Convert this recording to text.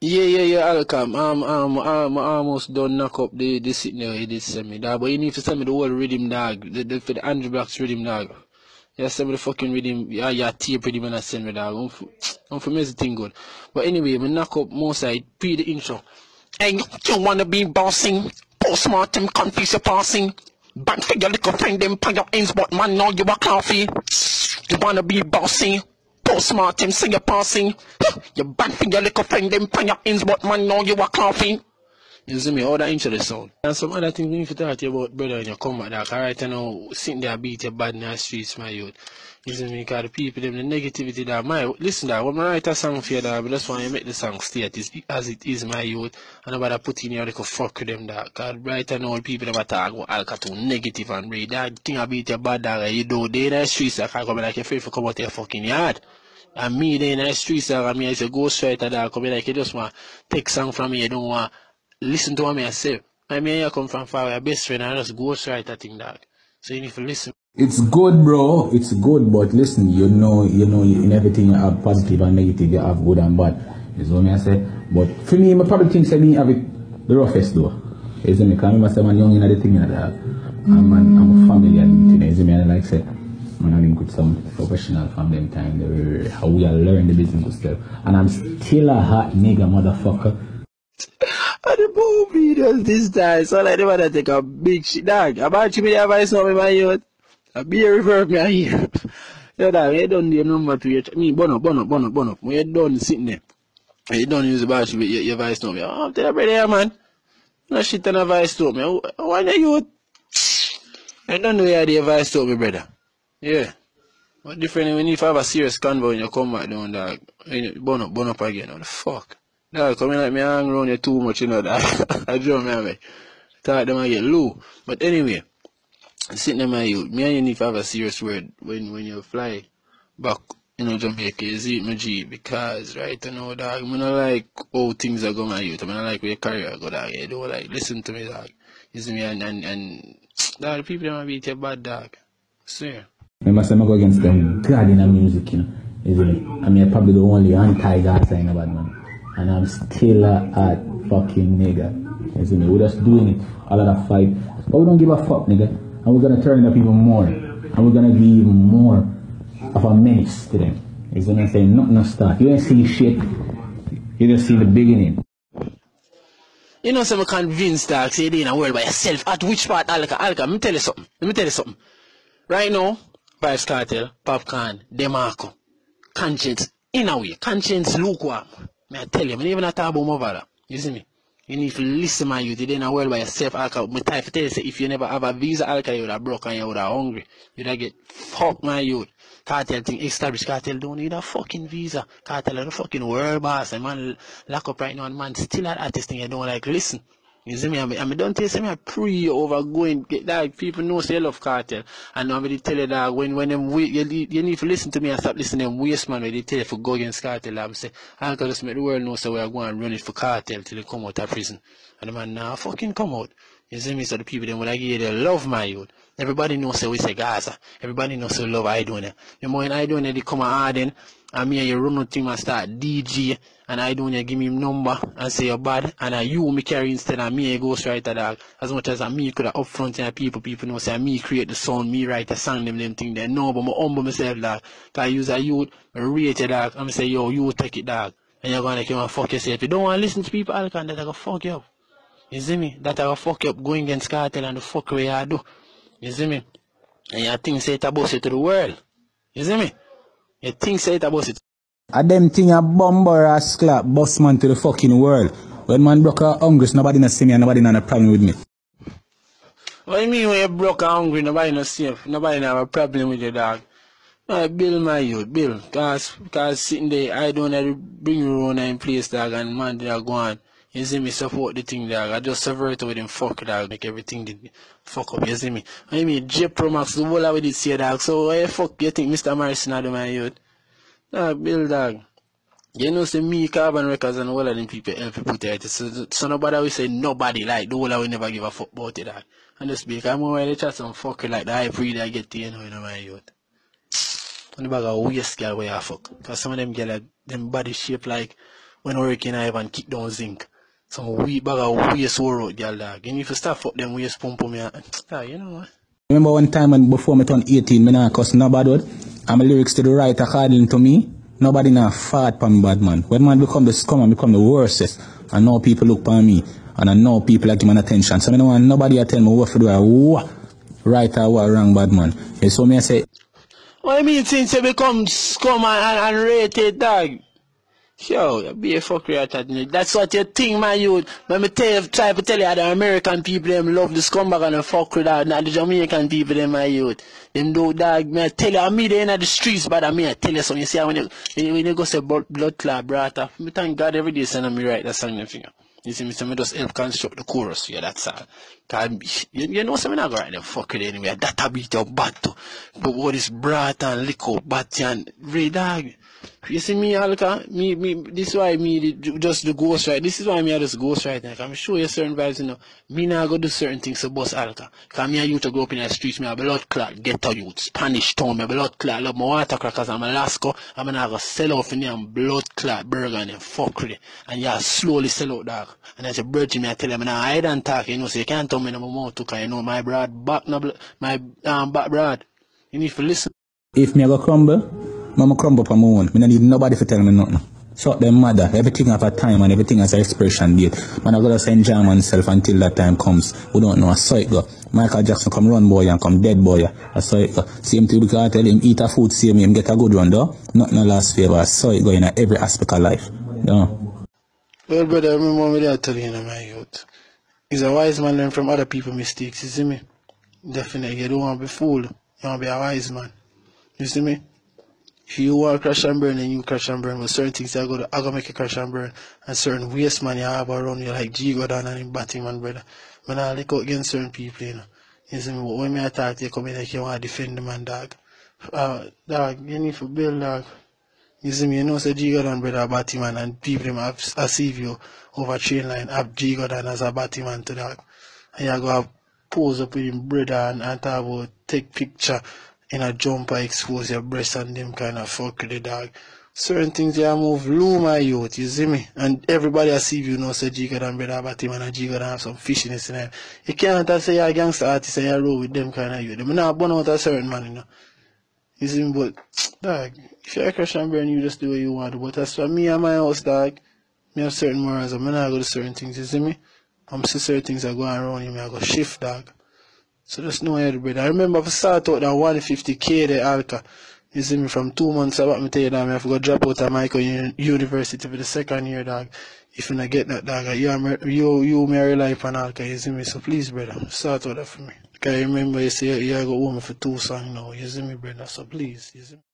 Yeah, yeah, yeah, Alcam. Um, um, um, I almost done knock up the, the sitting there, he did send me, dog. But you need to send me the whole rhythm, dog. The, the, for the Andrew Blocks rhythm, dog. Yeah, send me the fucking rhythm. Yeah, yeah, tape rhythm and I send me, dog. I'm, for, I'm for me the thing good. But anyway, we knock up more side, pre the intro. Hey, you wanna be bossing? Postmortem confuse your passing. Back for your little friend, them pay your ends, but man, know you a coffee. You wanna be bossing? Postmortem say you're passing. You bad for your little friend, them pay your ends, but man, know you a coffee. You see me, all that into sound. And some other things need to talk to you about, brother, when you come back. Like, alright, you know, sitting there beat your bad in the streets, my youth. You see me, because the people, them, the negativity that, my, listen, that, when I write a song for you, that, but just want you make the song stay at is, as it is, my youth. And about nobody put in here, they fuck with them, that. Because right now, the people, them talk about too negative and read that thing I beat your bad, that, you know, they in the streets, I can't come like, you're afraid to come out your fucking yard. And me, they in the streets, I mean, as a ghostwriter, that, come like, you just want take song from me, you don't want listen to what me I say. I mean, you come from far, your best friend, I just ghostwriter thing, that. So you need to listen. It's good, bro. It's good, but listen, you know, you know, in everything you have positive and negative, you have good and bad. Is what me I say. But for me, I probably think say me have it the roughest though. See me? Because I remember say man young in the thing that. I'm, man, I'm a family and you know, you me? And I like say, man, I link with some professional from them time, the, how we are learn the business stuff. And I'm still a hot nigga motherfucker. And the boom videos this time, so like they wanna take a big shit, dog. About you, me advice now, me, my youth. A be a reverb me here. Yo, dog, you done the number to your, me, bun up, bun up, bun up, bun up. When you done sitting there, and you done use the battery with your, your voice now, me, oh, tell the brother, man. No shit on a voice to me. Why the youth? I don't know you had the advice to me, brother. Yeah. What different when you have a serious convo when you come back down, dog? Burn up, burn up again. What the fuck? Dog, coming like me hang around you too much, you know, that. I me away. Thought them I get low. But anyway, sitting in my youth, me and you need to have a serious word when, when you fly back, you know, Jamaica, is it my G? Because, right, you know, dog, I don't like how things are going, my youth. I mean, I like where your career go, dog. You don't like, listen to me, dog. You see me, and, and, and, dog, the people that to beat your bad, dog. Swear. Remember, say I go against them God in the music, you know. Isn't it? I mean, I'm probably the only anti-God saying about man. And I'm still a fucking nigga. You see me? We're just doing it. All of that fight. But we don't give a fuck, nigga. And we're gonna turn it up even more. And we're gonna be even more of a menace to them. You see what I'm saying? Nothing to start. You ain't see shit. You just see the beginning. You know, some convinced dog, say they in a world by yourself. At which part, Alka, Alka, let me tell you something. Let me tell you something. Right now, Vybz Kartel, Popcaan, Demarco, Konshens, in a way, Konshens lukewarm. May I tell you, I even not talk about. You see me? You need to listen, man, you did in a world by yourself, Alka. My type tell you, say, if you never have a visa, Alka, you would have broke and you would have hungry. You'd have get fucked, my youth. Kartel thing, established Kartel don't need a fucking visa. Kartel are the fucking world boss. And man, lock up right now, and man, still that artist thing, you don't like listen. You see me, I mean, I don't tell me I pre over going, get that people know I love Kartel. And I'm going to tell you that when, when them, wait, you, you need to listen to me and stop listening to them waste man they tell you for go against Kartel. I'm say, I can just make the world know so we're going and run it for Kartel till they come out of prison. And the man, nah, fucking come out. You see me, so the people them when I give you their love my youth. Everybody knows say we say Gaza. Everybody knows say love I doing it. The more I doing it, they come and Arden, and me and you run the team and start DJ, and I doing it, give me him number and say you're bad, and I you me carry instead of me a ghostwriter dog. As much as I me could have upfront and people, people know say me create the song, me write the song, them them thing they know, but I humble myself dog. Cause I use a youth, I rate it dog, I'm say yo, you take it dog. And you're gonna come and fuck yourself. You don't want to listen to people, I go fuck you up. You see me? That I fuck you up going against Kartel and the fuck way I do. You see me? And you think say it about it to the world. You see me? You think say it about it. A them thing a bomber ass clap, boss man to the fucking world. When man broke out hungry, so nobody not see me and nobody not a problem with me. What you mean when you broke and hungry, nobody not safe, nobody not have a problem with your dog? Uh, Bill my youth, Bill. Cause, cause sitting there, I don't have to bring you around in place, dog, and man, they are going. You see me support the thing, dog. I just separate with him, fuck, dog, make everything did fuck up, you see me? I mean, J Pro Max, the whole of it here, dog. So, why the fuck you think Mr. Morrison had my youth? Dog, Bill, dog. You know, say me, Carbon Records, and all of them people help people it. So, so nobody will say nobody, like, the whole of we never give a fuck about it, dog. And just because I'm they chat some fucking like the high breed I get to, you know, you my youth. And the bag of waste girl where you fuck. Cause some of them get like, them body shape like, when Hurricane Ivan kick down zinc. Some wee bag of waste out, girl, dog. You need to stop fuck them waste pump me. Ah, you know what? Remember one time when before me turn 18, me nah cuss nobody word. And my lyrics to the right according to me. Nobody nah fart pa me bad man. When man become the scum and become the worstest, I know people look pa me. And I know people like me attention. So no want nobody to tell me what to do or what right or what wrong bad man. You so me I say, What you mean since you become scum and, and, and rated, dog? Yo, you be a fucker at that. That's what you think, my youth. When me tell you, try to tell you how the American people them love the scumbag and the fuck with that, not the Jamaican people them, my youth. Them do dog, me I tell you, I meet in the streets, but I mean, I tell you something. You see, when you, when you go say blood, clot, brother, me thank God every day sending me right that song, you. You see me, so me just help construct the chorus for you, that's all. Cause, you, you know, so me not go write them fuck it anyway. That a beat your butt too. But what is brat and liquor, bat and red dog. You see me, Alka, me, me, this is why me just the ghost right. This is why me I just ghost right now. I'm sure you certain vibes, you know. Me now go do certain things to boss Alka. Cause me and you to grow up in the streets, me a blood clot, ghetto youth, Spanish town, me a blood clot, love my water crackers, I'm a Lasco, I'm gonna go sell off in them blood clot burger and fuckery. And yeah, slowly sell out dog. And as a virgin, me I tell them, now I don't talk, you know, so you can't tell me no more too, cause you know my broad back, no, my, um, back broad. You need to listen. if me go crumble, Mama crumble up on my own. Me no need nobody to tell me nothing. Shut them mother. Everything have a time and everything has an expiration date. Man, I gotta send enjoy myself until that time comes. We don't know. I saw it go. Michael Jackson come run boy and come dead boy. I saw it go. Same thing because I tell him eat a food, same him get a good one though. Not no last favor. I saw it go in every aspect of life. No. Well, brother, I remember what I tell you, in my youth. He's a wise man learn from other people's mistakes, you see me? Definitely, you don't want to be fooled. You want to be a wise man. You see me? If you want to crash and burn, then you crash and burn. But certain things I go to, I go make you crash and burn. And certain waste man you have around you, like G Godon and him Batman, brother. Man, I look out against certain people, you know. You see me? But when me attack, they come in like you want to defend the man, dog. Uh, dog, you need to build, dog. You see me, you know, say G Godon brother Batman and people have perceive you over train line, have G Godon as a Batman to that. And you go have pose up with him brother and, and talk about take picture in a jumper, expose your breast and them kind of fuck with the dog. Certain things you move low my youth, you see me? And everybody I see you know say G Godon brother Batman and G Godon have some fishiness in them. You can't say you're a gangster artist and you roll with them kind of youth. Them not burn out a certain man, you know. You see me, but dog, if you're a Christian burn, you just do what you want. But as for me and my house, dog, me have certain morals. I'm not go to certain things. You see me? I'm see certain things are going around you. Me I go shift, dog. So just know to brother. I remember if I start out that 150k the alka. You see me from two months about me tell you that me have to go drop out of Michael University for the second year, dog. If you not get that, dog, you you you may rely upon alka. You see me? So please, brother, start out that for me. Cause I remember you say you go home for two songs now. You see me, brother? So please, you see me?